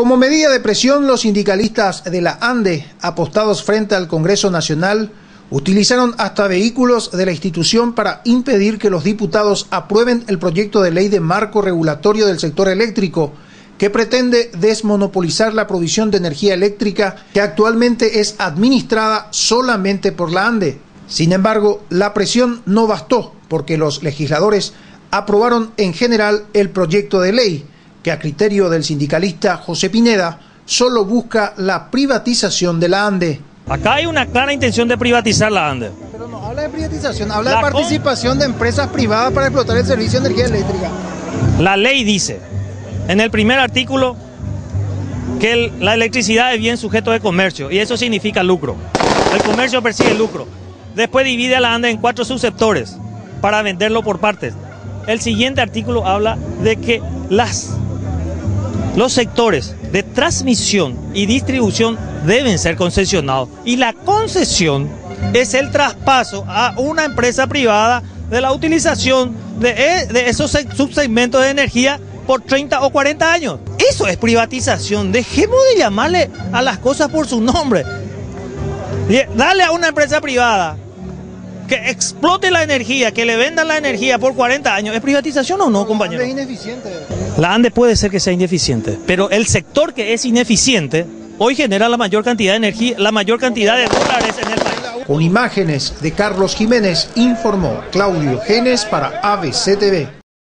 Como medida de presión, los sindicalistas de la ANDE, apostados frente al Congreso Nacional, utilizaron hasta vehículos de la institución para impedir que los diputados aprueben el proyecto de ley de marco regulatorio del sector eléctrico, que pretende desmonopolizar la provisión de energía eléctrica que actualmente es administrada solamente por la ANDE. Sin embargo, la presión no bastó porque los legisladores aprobaron en general el proyecto de ley, que a criterio del sindicalista José Pineda solo busca la privatización de la ANDE. Acá hay una clara intención de privatizar la ANDE. Pero no habla de privatización, habla de participación de empresas privadas para explotar el servicio de energía eléctrica. La ley dice, en el primer artículo, que la electricidad es bien sujeto de comercio y eso significa lucro. El comercio persigue lucro. Después divide a la ANDE en cuatro subsectores para venderlo por partes. El siguiente artículo habla de que las los sectores de transmisión y distribución deben ser concesionados y la concesión es el traspaso a una empresa privada de la utilización de, e, esos subsegmentos de energía por 30 o 40 años. Eso es privatización. Dejemos de llamarle a las cosas por su nombre. Dale a una empresa privada que explote la energía, que le vendan la energía por 40 años, ¿es privatización o no, compañero? La ANDE es ineficiente. La ANDE puede ser que sea ineficiente, pero el sector que es ineficiente hoy genera la mayor cantidad de energía, la mayor cantidad de dólares en el país. Con imágenes de Carlos Jiménez, informó Claudio Genes para ABCTV.